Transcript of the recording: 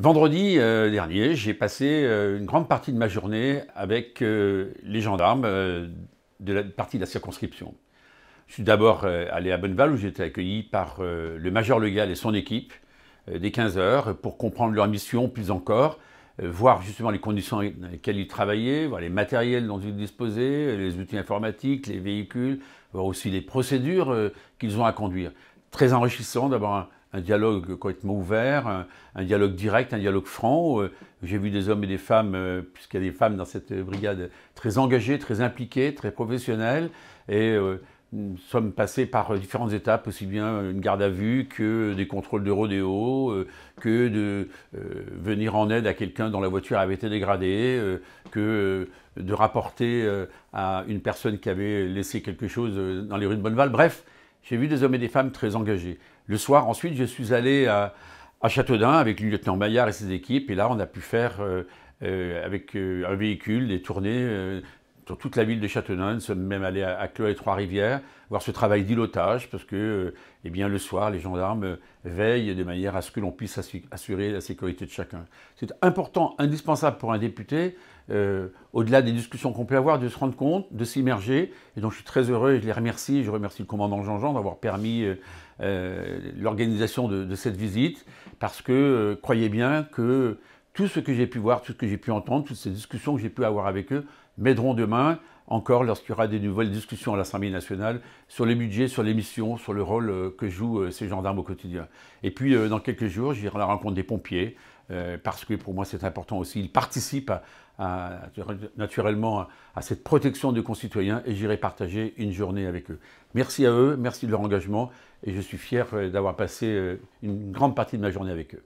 Vendredi euh, dernier, j'ai passé euh, une grande partie de ma journée avec euh, les gendarmes de la partie de la circonscription. Je suis d'abord allé à Bonneval où j'ai été accueilli par le major Legal et son équipe dès 15 heures pour comprendre leur mission plus encore, voir justement les conditions dans lesquelles ils travaillaient, voir les matériels dont ils disposaient, les outils informatiques, les véhicules, voir aussi les procédures qu'ils ont à conduire. Très enrichissant d'avoir un dialogue complètement ouvert, un, dialogue direct, un dialogue franc. Euh, j'ai vu des hommes et des femmes, euh, puisqu'il y a des femmes dans cette brigade, très engagées, très impliquées, très professionnelles. Et euh, nous sommes passés par différentes étapes, aussi bien une garde à vue que des contrôles de rodéo, que de venir en aide à quelqu'un dont la voiture avait été dégradée, que de rapporter à une personne qui avait laissé quelque chose dans les rues de Bonneval. Bref, j'ai vu des hommes et des femmes très engagés. Le soir, ensuite, je suis allé à, Châteaudun avec le lieutenant Maillard et ses équipes. Et là, on a pu faire, euh, euh, avec euh, un véhicule, des tournées sur toute la ville de sommes même allés à, Clos et Trois-Rivières, voir ce travail d'îlotage, parce que eh bien, le soir, les gendarmes veillent de manière à ce que l'on puisse assurer la sécurité de chacun. C'est important, indispensable pour un député, au-delà des discussions qu'on peut avoir, de se rendre compte, de s'immerger. Et donc je suis très heureux et je les remercie. Je remercie le commandant Jean-Jean d'avoir permis euh, l'organisation de, cette visite, parce que euh, croyez bien que tout ce que j'ai pu voir, tout ce que j'ai pu entendre, toutes ces discussions que j'ai pu avoir avec eux m'aideront demain encore lorsqu'il y aura des nouvelles discussions à l'Assemblée nationale sur les budgets, sur les missions, sur le rôle euh, que jouent ces gendarmes au quotidien. Et puis dans quelques jours, j'irai à la rencontre des pompiers, parce que pour moi c'est important aussi. Ils participent naturellement à cette protection des concitoyens et j'irai partager une journée avec eux. Merci à eux, merci de leur engagement et je suis fier euh, d'avoir passé euh, une grande partie de ma journée avec eux.